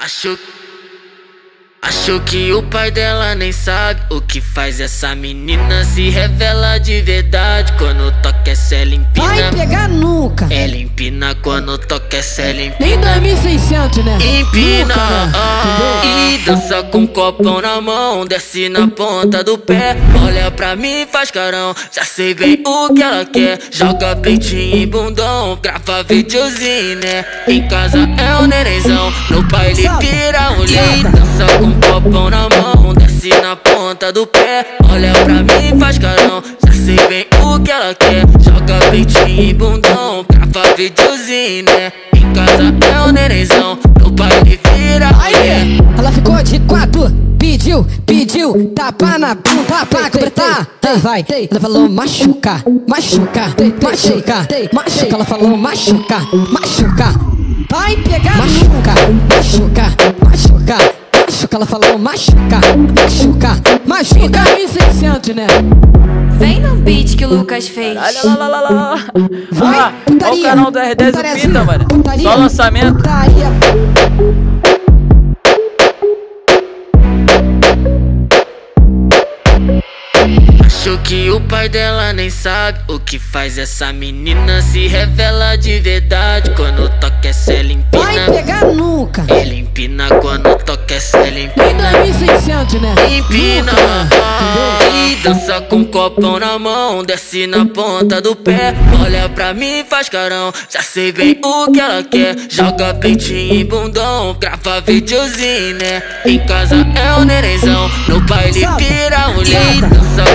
Achou, achou que o pai dela nem sabe o que faz essa menina se revela de verdade quando toca essa ela empina. Vai pegar nunca. Ela empina quando toca essa ela empina. Nem 2600, né? Empina Nunca, né? e dança com um copão na mão, desce na ponta do pé. Olha pra mim, faz carão, já sei bem o que ela quer. Joga peitinho e bundão, grava videozinho, né? Em casa é o nenenzão, no baile vira mulher. Dança com um copão na mão, desce na ponta do pé. Olha pra mim, faz carão, já sei bem o que ela quer. Joga peitinho e bundão, grava videozinho, né? Em casa é o nenenzão, ela ficou de quatro, pediu, pediu, tapa na bunda pra completar. Vai, ela falou machuca, machuca, machuca, machuca. Ela falou machuca, machuca. Vai pegar machuca, machuca, machuca, machuca. Ela falou machuca, machuca, machuca. 1600, né? Vem no beat que o Lucas fez. Olha lá, lá, lá, lá, lá. Vai, Ah, putaria, Olha o canal do R10 putariazinha, Pita, mano. putaria, Só lançamento. Putaria. Que o pai dela nem sabe o que faz essa menina se revela de verdade quando toca essa ela Vai empina. pegar nunca. Ela empina quando toca essa ela empina. 2600, né? Empina né? e dança com um copão na mão, desce na ponta do pé. Olha pra mim, faz carão, já sei bem o que ela quer. Joga peitinho e bundão, grava videozinho, né? Em casa é o nenenzão, no baile vira mulher. E dança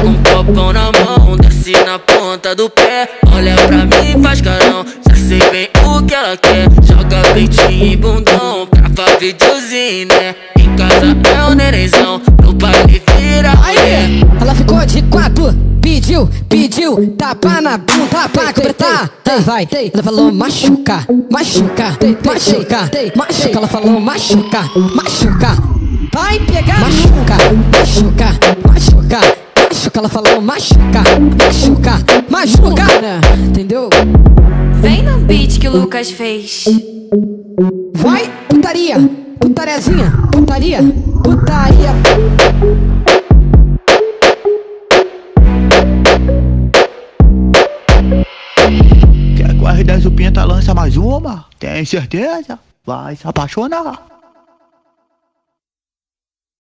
copão na mão, desce na ponta do pé. Olha pra mim, faz carão, já sei bem o que ela quer. Joga peitinho e bundão, grava videozinho, né? Em casa é o nenenzão, no baile vira. Aí, ela ficou de quatro, pediu, pediu, tapa na bunda pra completar. Vai, ela falou machuca, machuca, machuca, machuca. Ela falou machuca, machuca. Vai pegar machuca, machuca, machuca, machuca. Ela falou machuca, machuca, machuca. né? Entendeu? Vem no beat que o Lucas fez. Vai, putaria, putariazinha, putaria, putaria. Quer que o R10 o Pinta lança mais uma? Tem certeza? Vai se apaixonar.